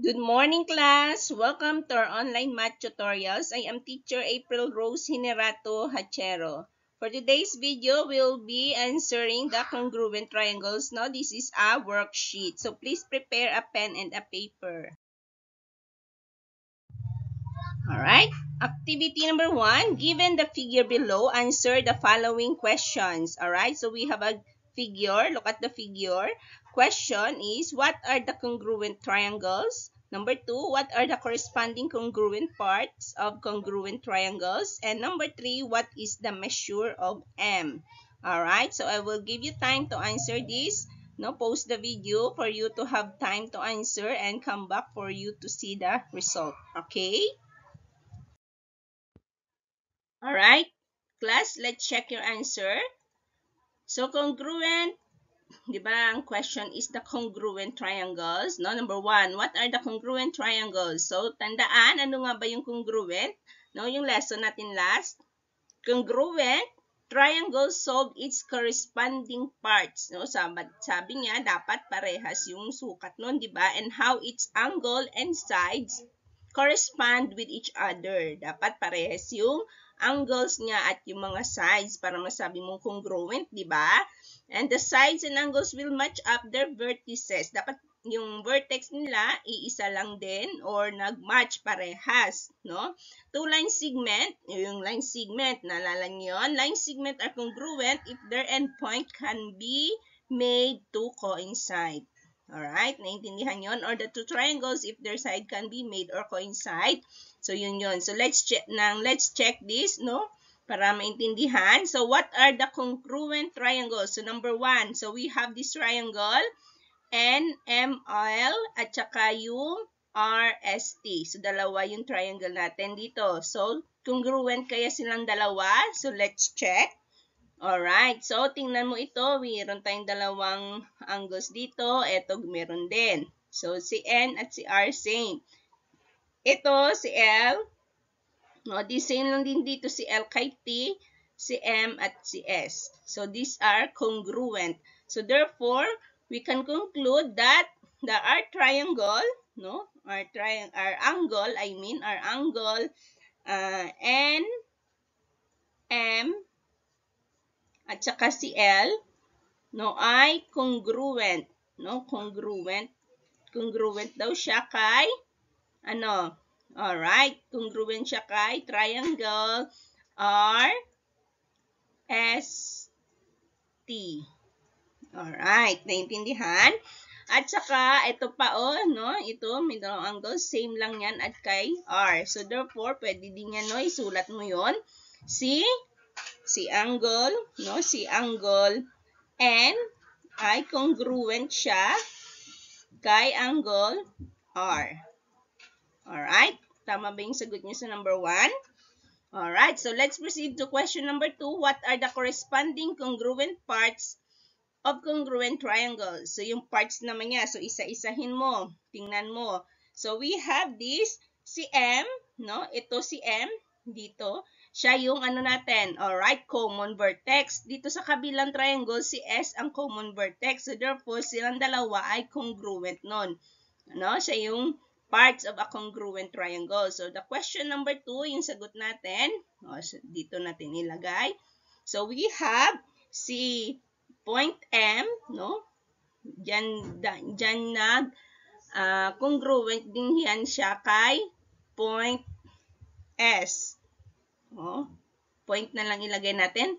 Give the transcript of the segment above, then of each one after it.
Good morning, class! Welcome to our online math tutorials. I am teacher April Rose Hinerato Hachero. For today's video, we'll be answering the congruent triangles. Now, this is a worksheet. So, please prepare a pen and a paper. Alright, activity number one. Given the figure below, answer the following questions. Alright, so we have a figure. Look at the figure. Question is, what are the congruent triangles? Number two, what are the corresponding congruent parts of congruent triangles? And number three, what is the measure of M? Alright, so I will give you time to answer this. No, pause the video for you to have time to answer and come back for you to see the result. Okay? Alright, class, let's check your answer. So, congruent di ba, ang question is the congruent triangles. No? Number one, what are the congruent triangles? So, tandaan, ano nga ba yung congruent? No, yung lesson natin last. Congruent triangles solve its corresponding parts. No? Sabi, sabi niya, dapat parehas yung sukat nun, di ba? And how its angle and sides correspond with each other. Dapat parehas yung angles niya at yung mga sides para masabi mong congruent, di ba? And the sides and angles will match up their vertices. Dapat yung vertex nila, iisa lang din or nag-match parehas, no? Two line segment, yung line segment, naalala niyo yun? Line segment are congruent if their endpoint can be made to coincide. Alright, naintindihan yon Or the two triangles if their side can be made or coincide. So, yun yun. So, let's check, nang, let's check this, no? para maintindihan. So, what are the congruent triangles? So, number one, so we have this triangle, NML, at saka yung RST. So, dalawa yung triangle natin dito. So, congruent kaya silang dalawa. So, let's check. Alright, so tingnan mo ito, mayroon tayong dalawang angles dito. Ito, meron din. So, si N at si R same. Ito, si L, No, the same lang din dito si L kay T, si M at si S. So these are congruent. So therefore, we can conclude that the our triangle, no, our triangle, our angle, I mean our angle uh, N, M, at saka si L, no, ay congruent, no, congruent. Congruent daw siya kay, ano, Alright, congruent siya kay triangle R, S, T. Alright, naintindihan? At saka, ito pa oh, no? Ito, may dalawang angle, same lang yan at kay R. So, therefore, pwede din yan, no? Isulat mo yon Si, si angle, no? Si angle N ay congruent siya kay angle R. Alright? Tama ba yung sagot niyo sa number 1? Alright, so let's proceed to question number 2. What are the corresponding congruent parts of congruent triangles? So, yung parts naman niya. So, isa-isahin mo. Tingnan mo. So, we have this, si M, no? Ito si M, dito. Siya yung ano natin, alright, common vertex. Dito sa kabilang triangle, si S ang common vertex. So, therefore, silang dalawa ay congruent nun. No? Siya yung parts of a congruent triangle. So, the question number 2, yung sagot natin, o, dito natin ilagay. So, we have si point M, no? Diyan, diyan nag, uh, congruent din yan siya kay point S. O, point na lang ilagay natin,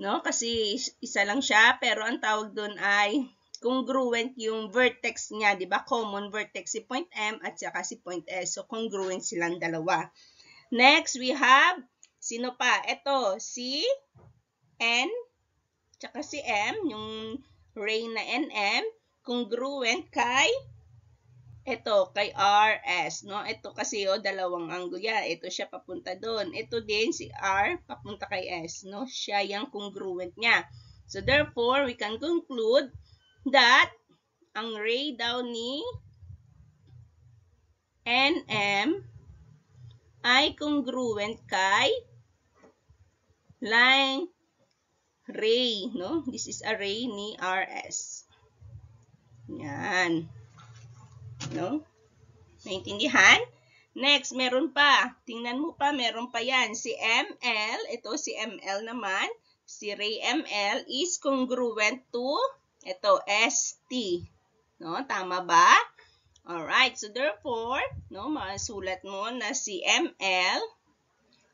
no? Kasi isa lang siya, pero ang tawag doon ay congruent yung vertex niya, di ba? Common vertex si point M at saka si point S. So, congruent silang dalawa. Next, we have, sino pa? Ito, si N, tsaka si M, yung ray na NM, congruent kay, ito, kay RS, no? Ito kasi, oh, dalawang angle yan. Ito siya papunta doon. Ito din, si R, papunta kay S, no? Siya yung congruent niya. So, therefore, we can conclude that ang ray daw ni NM ay congruent kay line ray, no? This is a ray ni RS. Yan. No? Naintindihan? Next, meron pa. Tingnan mo pa, meron pa yan. Si ML, ito si ML naman. Si Ray ML is congruent to, ito, ST. No, tama ba? Alright, so therefore, no, masulat mo na si ML,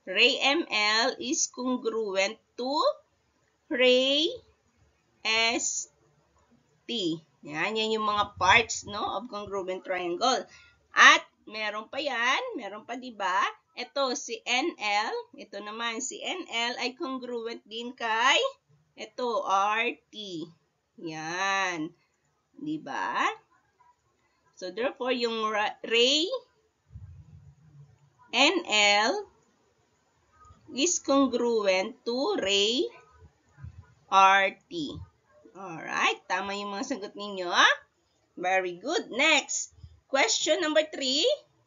Ray ML is congruent to Ray ST. Yan, yan yung mga parts, no, of congruent triangle. At meron pa yan, meron pa 'di ba? Ito si NL, ito naman si NL ay congruent din kay ito RT. Yan. 'Di ba? So therefore yung ray NL is congruent to ray RT. Alright, tama yung mga sagot ninyo. Very good. Next, question number 3.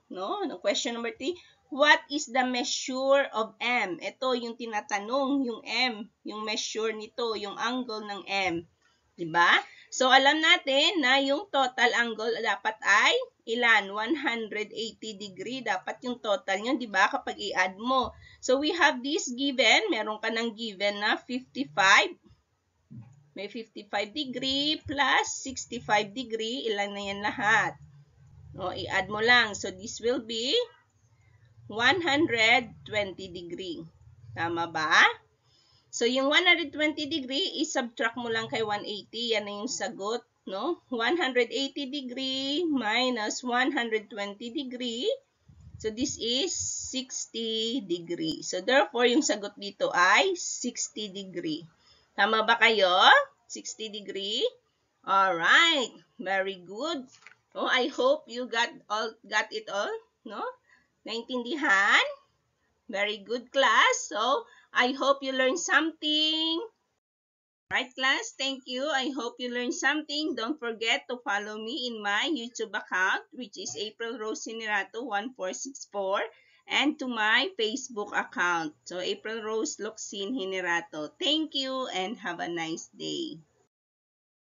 No, no, question number 3. What is the measure of M? Ito yung tinatanong, yung M, yung measure nito, yung angle ng M. 'Di ba? So, alam natin na yung total angle dapat ay ilan? 180 degree. Dapat yung total nyo, di ba? Kapag i-add mo. So, we have this given. Meron ka ng given na 55. May 55 degree plus 65 degree. Ilan na yan lahat? O, i-add mo lang. So, this will be 120 degree. Tama ba? So, yung 120 degree, i-subtract mo lang kay 180. Yan na yung sagot, no? 180 degree minus 120 degree. So, this is 60 degree. So, therefore, yung sagot dito ay 60 degree. Tama ba kayo? 60 degree? Alright. Very good. Oh, I hope you got all got it all, no? Naintindihan? Very good class. So, I hope you learned something. Right, class? Thank you. I hope you learned something. Don't forget to follow me in my YouTube account, which is April Rose Sinerato 1464, and to my Facebook account. So, April Rose Luxin Hinerato. Thank you and have a nice day.